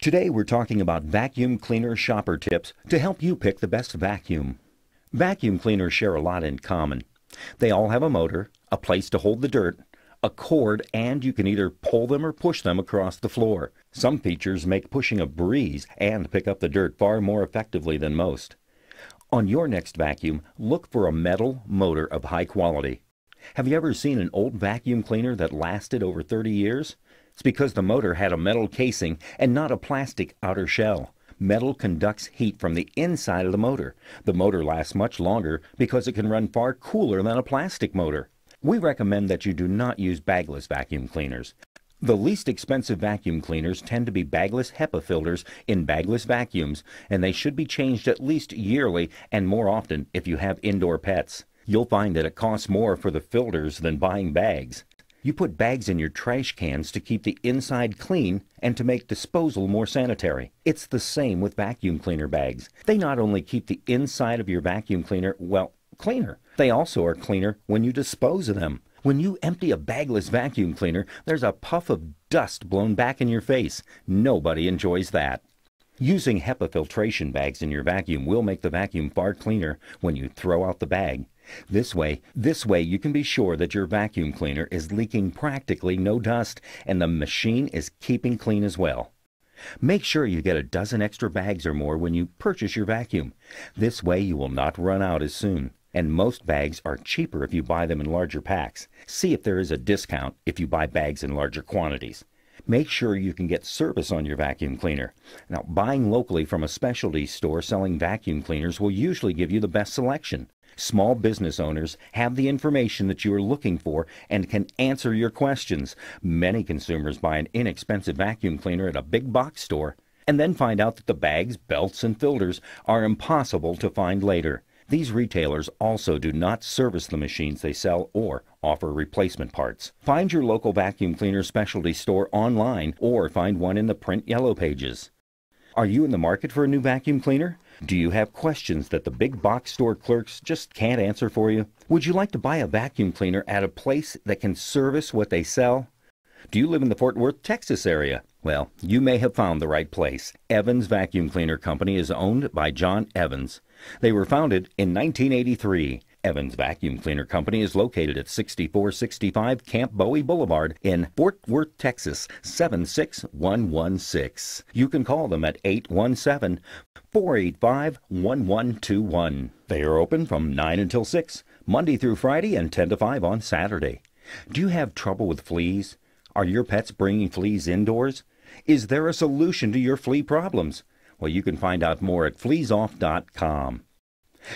Today we're talking about vacuum cleaner shopper tips to help you pick the best vacuum. Vacuum cleaners share a lot in common. They all have a motor, a place to hold the dirt, a cord, and you can either pull them or push them across the floor. Some features make pushing a breeze and pick up the dirt far more effectively than most. On your next vacuum, look for a metal motor of high quality. Have you ever seen an old vacuum cleaner that lasted over 30 years? It's because the motor had a metal casing and not a plastic outer shell. Metal conducts heat from the inside of the motor. The motor lasts much longer because it can run far cooler than a plastic motor. We recommend that you do not use bagless vacuum cleaners. The least expensive vacuum cleaners tend to be bagless HEPA filters in bagless vacuums, and they should be changed at least yearly and more often if you have indoor pets. You'll find that it costs more for the filters than buying bags. You put bags in your trash cans to keep the inside clean and to make disposal more sanitary. It's the same with vacuum cleaner bags. They not only keep the inside of your vacuum cleaner, well, cleaner, they also are cleaner when you dispose of them. When you empty a bagless vacuum cleaner, there's a puff of dust blown back in your face. Nobody enjoys that. Using HEPA filtration bags in your vacuum will make the vacuum far cleaner when you throw out the bag. This way, this way you can be sure that your vacuum cleaner is leaking practically no dust and the machine is keeping clean as well. Make sure you get a dozen extra bags or more when you purchase your vacuum. This way you will not run out as soon. And most bags are cheaper if you buy them in larger packs. See if there is a discount if you buy bags in larger quantities. Make sure you can get service on your vacuum cleaner. Now, buying locally from a specialty store selling vacuum cleaners will usually give you the best selection. Small business owners have the information that you are looking for and can answer your questions. Many consumers buy an inexpensive vacuum cleaner at a big box store and then find out that the bags, belts, and filters are impossible to find later. These retailers also do not service the machines they sell or offer replacement parts. Find your local vacuum cleaner specialty store online or find one in the print yellow pages. Are you in the market for a new vacuum cleaner? Do you have questions that the big box store clerks just can't answer for you? Would you like to buy a vacuum cleaner at a place that can service what they sell? Do you live in the Fort Worth, Texas area? Well, you may have found the right place. Evans Vacuum Cleaner Company is owned by Jon Evans. They were founded in 1983. Evans Vacuum Cleaner Company is located at 6465 Camp Bowie Boulevard in Fort Worth, Texas 76116. You can call them at 817 485 1121. They are open from 9 until 6, Monday through Friday, and 10 to 5 on Saturday. Do you have trouble with fleas? Are your pets bringing fleas indoors? Is there a solution to your flea problems? Well, you can find out more at fleasoff.com.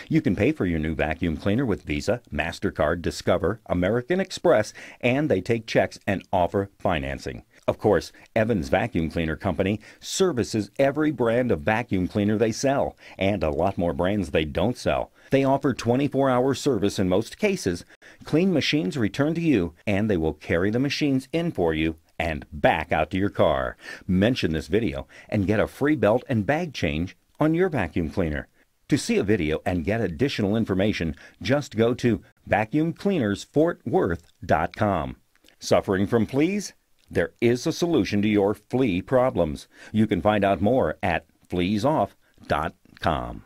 You can pay for your new vacuum cleaner with Visa, MasterCard, Discover, American Express, and they take checks and offer financing. Of course, Evans Vacuum Cleaner Company services every brand of vacuum cleaner they sell, and a lot more brands they don't sell. They offer 24 hour service in most cases. Clean machines return to you, and they will carry the machines in for you and back out to your car. Mention this video and get a free belt and bag change on your vacuum cleaner. To see a video and get additional information, just go to vacuumcleanersfortworth.com. Suffering from fleas? There is a solution to your flea problems. You can find out more at fleasoff.com.